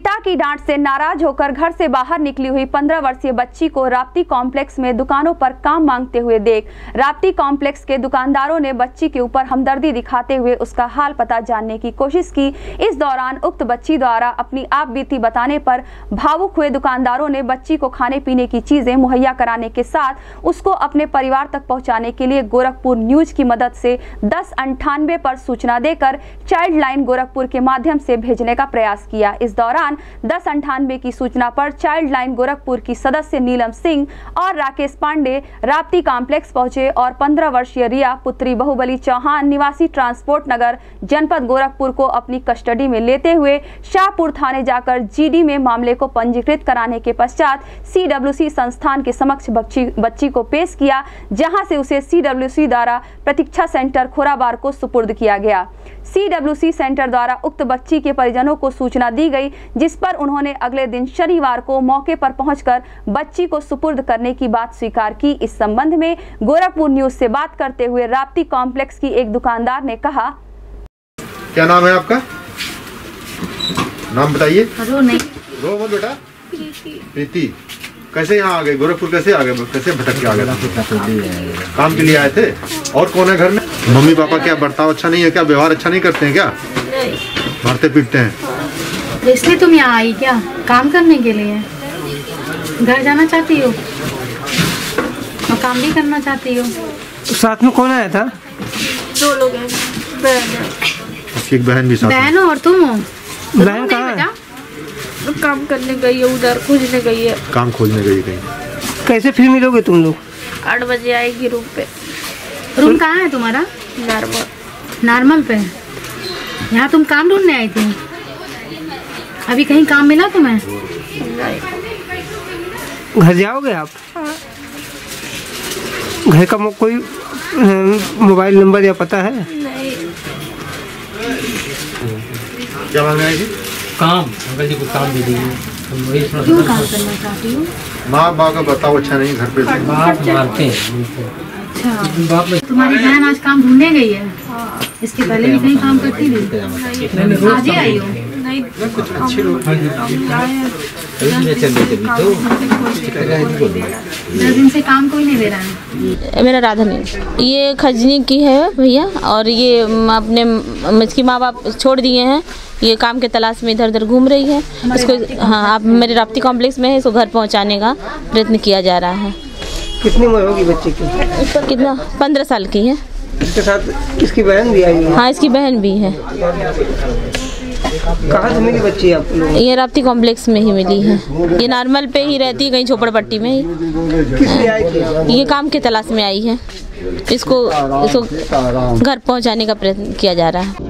पिता की डांट से नाराज़ होकर घर से बाहर निकली हुई 15 वर्षीय बच्ची को राप्ती कॉम्प्लेक्स में दुकानों पर काम मांगते हुए देख, राप्ती कॉम्प्लेक्स के दुकानदारों ने बच्ची के ऊपर हमदर्दी दिखाते हुए उसका हाल पता जानने की कोशिश की। इस दौरान उक्त बच्ची द्वारा अपनी आप बीती बताने पर भावुक हुए दुकानदारों ने बच्ची को खाने पीने की चीज़ें मुहैया कराने के साथ उसको अपने परिवार तक पहुँचाने के लिए गोरखपुर न्यूज़ की मदद से दस अंठानवे पर सूचना देकर चाइल्ड लाइन गोरखपुर के माध्यम से भेजने का प्रयास किया। इस दौरान दस अंठानवे की सूचना पर चाइल्ड लाइन गोरखपुर की सदस्य नीलम सिंह और राकेश पांडे राप्ती कॉम्प्लेक्स पहुँचे और 15 वर्षीय रिया पुत्री बहुबली चौहान निवासी ट्रांसपोर्ट नगर जनपद गोरखपुर को अपनी कस्टडी में लेते हुए शाहपुर थाने जाकर जीडी में मामले को पंजीकृत कराने के पश्चात सीडब्ल्यूसी संस्थान के समक्ष बच्ची को पेश किया, जहाँ से उसे सीडब्ल्यूसी द्वारा प्रतीक्षा सेंटर खोराबार को सुपुर्द किया गया। सीडब्ल्यूसी सेंटर द्वारा उक्त बच्ची के परिजनों को सूचना दी गई जिस पर उन्होंने अगले दिन शनिवार को मौके पर पहुंचकर बच्ची को सुपुर्द करने की बात स्वीकार की। इस संबंध में गोरखपुर न्यूज़ से बात करते हुए राप्ती कॉम्प्लेक्स की एक दुकानदार ने कहा क्या नाम है आपका? नाम बताइए। रो नहीं। रो मत बेटा। प्रीति। कैसे यहाँ आ गए? गोरखपुर कैसे आ गए? कैसे भटक के आ गए? काम के लिए आए थे? और कौन है घर में? मम्मी पापा क्या बर्ताव अच्छा नहीं है क्या? व्यवहार अच्छा नहीं करते हैं क्या? मारते पीटते हैं। इसलिए तुम यहाँ आई क्या? काम करने के लिए? घर जाना चाहती हो? और काम भी करना चाहती हो? साथ में कौन आया था? दो लोग हैं। बहन एक बहन भी साथ बहन हो और तुम हो? बहन कहाँ है? काम करने गई है उधर खोजने गई है। काम खोजने गई कहीं कैसे फिर मिलोगे तुम लोग? आठ बजे आएगी रूम पे। रूम कहाँ है तुम्हारा? नॉर्मल। नॉर्मल पे? यहाँ तुम काम ढूँढने आई थी? अभी कहीं काम मिला तुम्हें? घर जाओगे आप? घर का कोई मोबाइल नंबर या पता है? नहीं क्या मांगने आएगी काम अंकल जी को काम दे दीजिए हम वही थोड़ा क्यों काम करना चाहती हो? माँ बाप का बर्ताव अच्छा नहीं घर पे बाप मारते हैं। अच्छा। तुम्हारी बहन आज काम ढूँढने गई है? इसके पहले भी कहीं काम करती थी? आज ही आई हो? से काम कोई नहीं दे रहा है मेरा राधा नहीं ये खजनी की है भैया और ये अपने इसकी माँ बाप छोड़ दिए हैं। ये काम के तलाश में इधर उधर घूम रही है। इसको हाँ आप मेरे राप्ती कॉम्प्लेक्स में है इसको घर पहुँचाने का प्रयत्न किया जा रहा है। कितनी उम्र होगी बच्चे की? कितना? पंद्रह साल की है। इसके साथ इसकी बहन भी आई है? हाँ इसकी बहन भी है। कहाँ से मिली बच्ची आप लोग ये राप्ती कॉम्प्लेक्स में ही मिली है। ये नॉर्मल पे ही रहती है कहीं झोपड़पट्टी में ही। ये काम के तलाश में आई है। इसको इसको घर पहुँचाने का प्रयत्न किया जा रहा है।